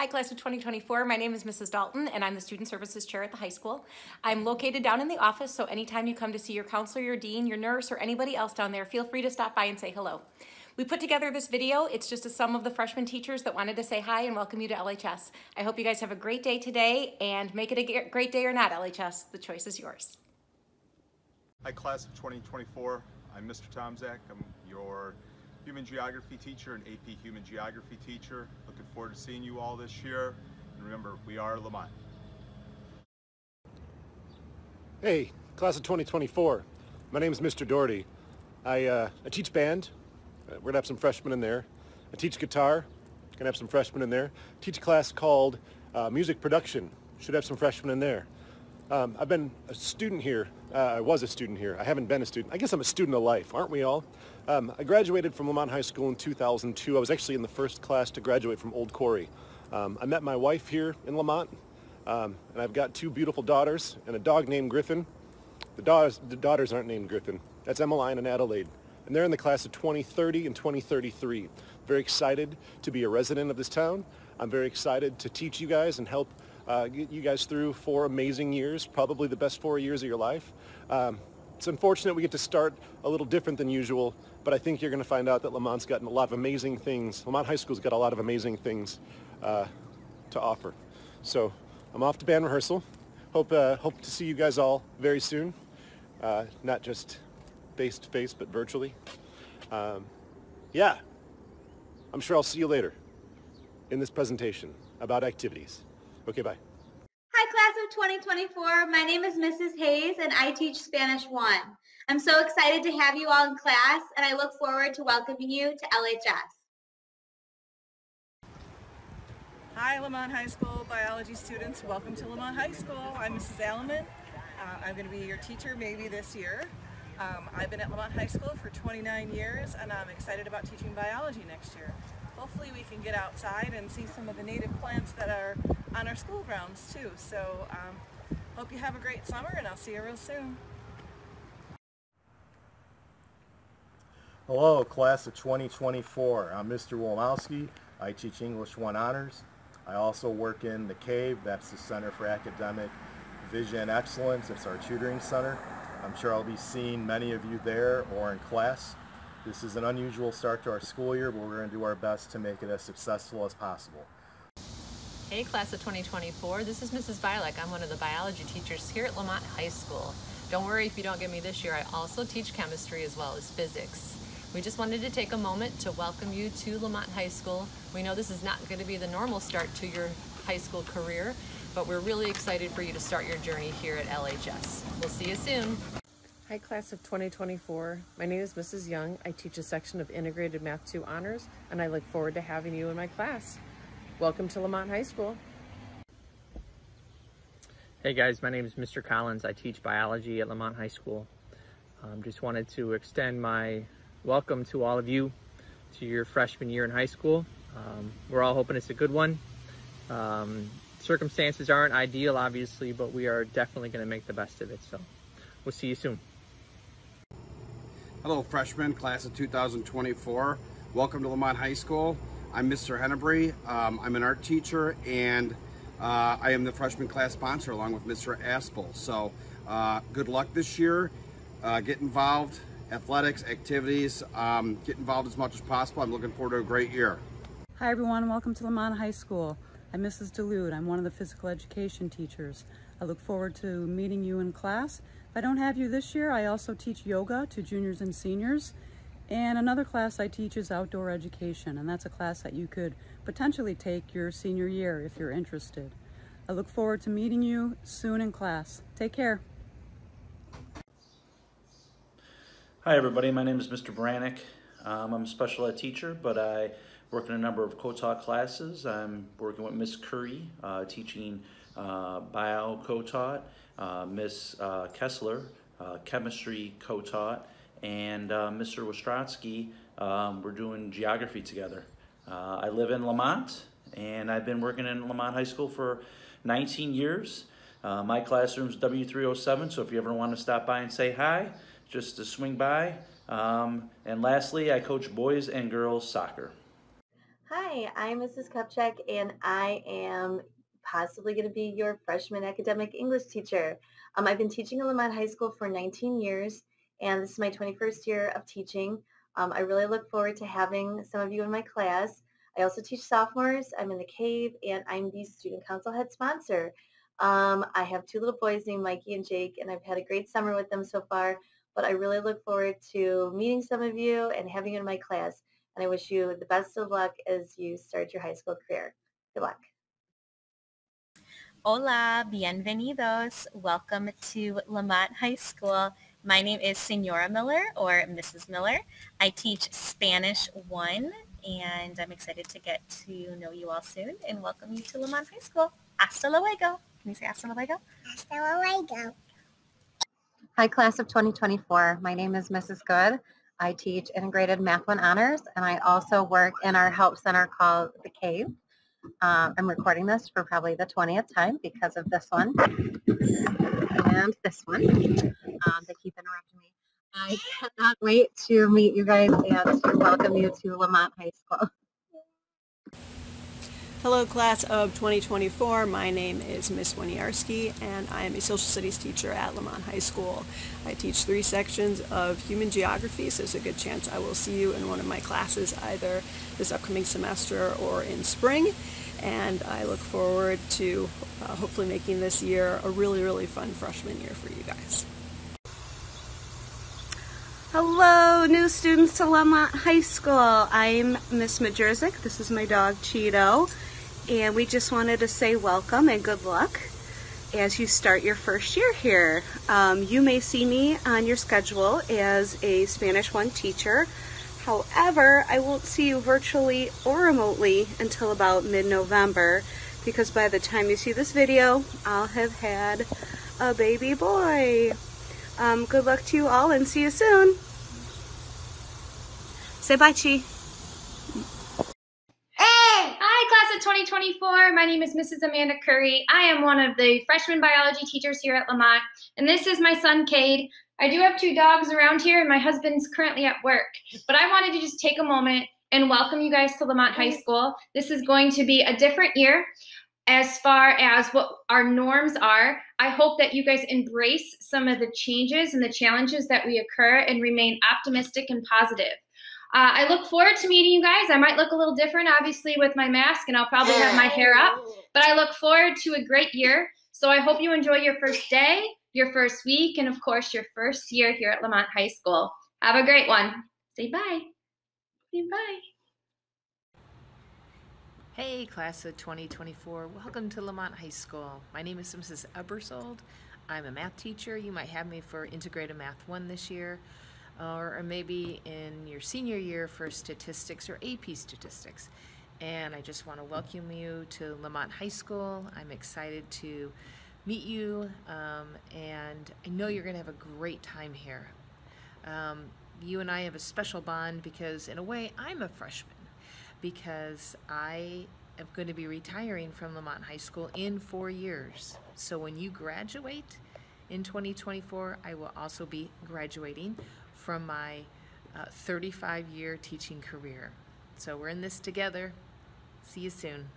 Hi, class of 2024. My name is Mrs. Dalton, and I'm the Student Services Chair at the high school. I'm located down in the office, so anytime you come to see your counselor, your dean, your nurse, or anybody else down there, feel free to stop by and say hello. We put together this video. It's just a sum of the freshman teachers that wanted to say hi and welcome you to LHS. I hope you guys have a great day today, and make it a great day or not, LHS. The choice is yours. Hi, class of 2024. I'm Mr. Tomzak. I'm your human geography teacher and AP human geography teacher. Looking forward to seeing you all this year. And remember, we are Lemont. Hey, class of 2024. My name is Mr. Doherty. I, uh, I teach band. Uh, we're gonna have some freshmen in there. I teach guitar. Gonna have some freshmen in there. Teach a class called uh, music production. Should have some freshmen in there. Um, I've been a student here. Uh, I was a student here. I haven't been a student. I guess I'm a student of life, aren't we all? Um, I graduated from Lemont High School in 2002. I was actually in the first class to graduate from Old Quarry. Um, I met my wife here in Lemont, um, and I've got two beautiful daughters and a dog named Griffin. The daughters, the daughters aren't named Griffin. That's Emmeline and Adelaide. And they're in the class of 2030 and 2033. Very excited to be a resident of this town. I'm very excited to teach you guys and help uh, get you guys through four amazing years, probably the best four years of your life. Um, it's unfortunate we get to start a little different than usual, but I think you're going to find out that Lemont's gotten a lot of amazing things. Lemont High School's got a lot of amazing things uh, to offer. So I'm off to band rehearsal. Hope, uh, hope to see you guys all very soon. Uh, not just face to face, but virtually. Um, yeah, I'm sure I'll see you later in this presentation about activities. Okay, bye. Hi, class of 2024. My name is Mrs. Hayes, and I teach Spanish 1. I'm so excited to have you all in class, and I look forward to welcoming you to LHS. Hi, Lemont High School biology students. Welcome to Lemont High School. I'm Mrs. Alleman. Uh, I'm going to be your teacher maybe this year. Um, I've been at Lemont High School for 29 years, and I'm excited about teaching biology next year hopefully we can get outside and see some of the native plants that are on our school grounds too. So um, hope you have a great summer and I'll see you real soon. Hello, class of 2024. I'm Mr. Wolmowski. I teach English 1 Honors. I also work in the CAVE, that's the Center for Academic Vision Excellence. It's our tutoring center. I'm sure I'll be seeing many of you there or in class. This is an unusual start to our school year, but we're going to do our best to make it as successful as possible. Hey, class of 2024. This is Mrs. Bilek. I'm one of the biology teachers here at Lemont High School. Don't worry if you don't get me this year. I also teach chemistry as well as physics. We just wanted to take a moment to welcome you to Lemont High School. We know this is not going to be the normal start to your high school career, but we're really excited for you to start your journey here at LHS. We'll see you soon. Hi, class of 2024. My name is Mrs. Young. I teach a section of Integrated Math 2 Honors, and I look forward to having you in my class. Welcome to Lemont High School. Hey guys, my name is Mr. Collins. I teach biology at Lemont High School. Um, just wanted to extend my welcome to all of you to your freshman year in high school. Um, we're all hoping it's a good one. Um, circumstances aren't ideal, obviously, but we are definitely going to make the best of it. So we'll see you soon. Hello freshmen, class of 2024. Welcome to Lemont High School. I'm Mr. Hennebrey. Um, I'm an art teacher and uh, I am the freshman class sponsor along with Mr. Aspel. So uh, good luck this year. Uh, get involved, athletics, activities, um, get involved as much as possible. I'm looking forward to a great year. Hi everyone, welcome to Lemont High School. I'm Mrs. DeLude. I'm one of the physical education teachers. I look forward to meeting you in class I don't have you this year, I also teach yoga to juniors and seniors. And another class I teach is outdoor education, and that's a class that you could potentially take your senior year if you're interested. I look forward to meeting you soon in class. Take care. Hi everybody, my name is Mr. Brannick. Um, I'm a special ed teacher, but I work in a number of co-taught classes. I'm working with Miss Curry, uh, teaching uh, bio co-taught, uh, Miss uh, Kessler, uh, chemistry co-taught, and Mr. Wostrotsky, um, we're doing geography together. I live in Lemont, and I've been working in Lemont High School for 19 years. Uh, my classroom's W307, so if you ever want to stop by and say hi, just to swing by. Um, and lastly, I coach boys and girls soccer. Hi, I'm Mrs. Kupchak, and I am possibly going to be your freshman academic English teacher. Um, I've been teaching at Lemont High School for 19 years, and this is my 21st year of teaching. Um, I really look forward to having some of you in my class. I also teach sophomores. I'm in the cave, and I'm the student council head sponsor. Um, I have two little boys named Mikey and Jake, and I've had a great summer with them so far. But I really look forward to meeting some of you and having you in my class and I wish you the best of luck as you start your high school career. Good luck. Hola, bienvenidos. Welcome to Lemont High School. My name is Senora Miller or Mrs. Miller. I teach Spanish 1 and I'm excited to get to know you all soon and welcome you to Lemont High School. Hasta luego. Can you say hasta luego? Hasta luego. Hi, class of 2024. My name is Mrs. Good. I teach integrated Math 1 honors, and I also work in our help center called The Cave. Um, I'm recording this for probably the 20th time because of this one and this one. Um, they keep interrupting me. I cannot wait to meet you guys and to welcome you to Lemont High School. Hello class of 2024, my name is Miss Winiarski and I am a social studies teacher at Lemont High School. I teach three sections of human geography so there's a good chance I will see you in one of my classes either this upcoming semester or in spring and I look forward to uh, hopefully making this year a really really fun freshman year for you guys. Hello, new students to Lemont High School. I'm Miss Majerzik. This is my dog Cheeto and we just wanted to say welcome and good luck as you start your first year here. Um, you may see me on your schedule as a Spanish 1 teacher. However, I won't see you virtually or remotely until about mid-November because by the time you see this video, I'll have had a baby boy. Um, good luck to you all and see you soon. Say bye, Chi. Hi, class of 2024. My name is Mrs. Amanda Curry. I am one of the freshman biology teachers here at Lemont, and this is my son, Cade. I do have two dogs around here, and my husband's currently at work, but I wanted to just take a moment and welcome you guys to Lemont High School. This is going to be a different year as far as what our norms are. I hope that you guys embrace some of the changes and the challenges that we occur and remain optimistic and positive. Uh, I look forward to meeting you guys. I might look a little different, obviously, with my mask, and I'll probably have my hair up. But I look forward to a great year. So I hope you enjoy your first day, your first week, and of course, your first year here at Lemont High School. Have a great one. Say bye. Say bye. Hey, class of 2024. Welcome to Lemont High School. My name is Mrs. Ebersold. I'm a math teacher. You might have me for Integrated Math 1 this year or maybe in your senior year for statistics or AP statistics. And I just want to welcome you to Lemont High School. I'm excited to meet you, um, and I know you're going to have a great time here. Um, you and I have a special bond because, in a way, I'm a freshman because I am going to be retiring from Lemont High School in four years. So when you graduate in 2024, I will also be graduating from my 35 uh, year teaching career. So we're in this together. See you soon.